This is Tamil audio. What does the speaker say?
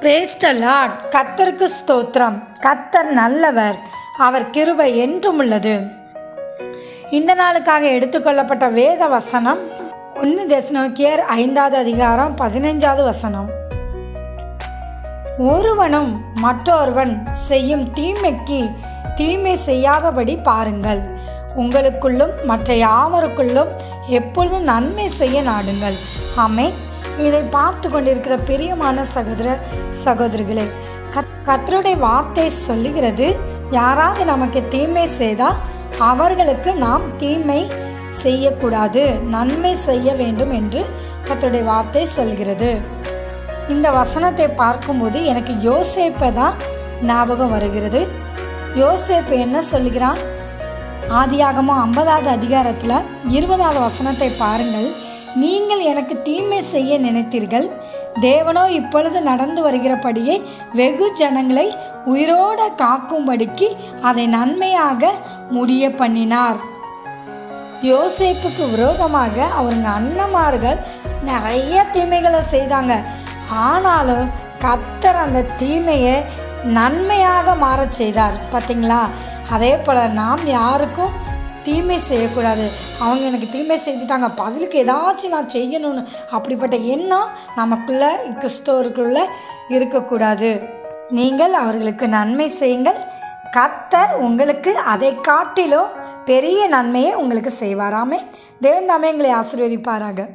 பிரேஸ்டலாட் கத்தருக்கு ஸ்தோத்திரம். கத்தர் நல்லவர். அவர் கிருபை என்றும் உள்ளது. இந்த நாளுக்காக எடுத்துக்கொள்ளப்பட்ட வேத வசனம் ஒன்று தசனோக்கியர் ஐந்தாவது அதிகாரம் பதினைஞ்சாவது வசனம். ஒருவனும் மற்றொருவன் செய்யும் தீமைக்கு தீமை செய்யாதபடி பாருங்கள். உங்களுக்குள்ளும் மற்ற யாவருக்குள்ளும் எப்பொழுதும் நன்மை செய்ய நாடுங்கள். ஆமே இதை பார்த்து கொண்டிருக்கிற பிரியமான சகோதர சகோதரிகளே கத் கத்தருடைய வார்த்தை சொல்லுகிறது யாராவது நமக்கு தீமை செய்தால் அவர்களுக்கு நாம் தீமை செய்யக்கூடாது நன்மை செய்ய வேண்டும் என்று கத்தருடைய வார்த்தை சொல்கிறது. இந்த வசனத்தை பார்க்கும்போது எனக்கு யோசேப்பை தான் ஞாபகம் வருகிறது. யோசேப்பு என்ன சொல்கிறான் ஆதியாகமோ ஐம்பதாவது அதிகாரத்தில் இருபதாவது வசனத்தை பாருங்கள். நீங்கள் எனக்கு தீமை செய்ய நினைத்தீர்கள். தேவனோ இப்பொழுது நடந்து வருகிறபடியே வெகு ஜனங்களை உயிரோட காக்கும்படிக்கு அதை நன்மையாக முடிய பண்ணினார். யோசேப்புக்கு விரோதமாக அவருங்க அண்ணமார்கள் நிறைய தீமைகளை செய்தாங்க. ஆனாலும் கத்தர் அந்த தீமையை நன்மையாக மாறச் செய்தார். பார்த்தீங்களா அதே போல் நாம் யாருக்கும் தீமை செய்யக்கூடாது. அவங்க எனக்கு தீமை செய்துட்டாங்க. பதிலுக்கு ஏதாச்சும் நான் செய்யணும்னு அப்படிப்பட்ட எண்ணம் நமக்குள்ளே கிறிஸ்தவருக்குள்ளே இருக்கக்கூடாது. நீங்கள் அவர்களுக்கு நன்மை செய்யுங்கள். கர்த்தர் உங்களுக்கு அதை காட்டிலும் பெரிய நன்மையை உங்களுக்கு செய்வாராமே தேவன் தாமே எங்களை ஆசீர்வதிப்பாராக.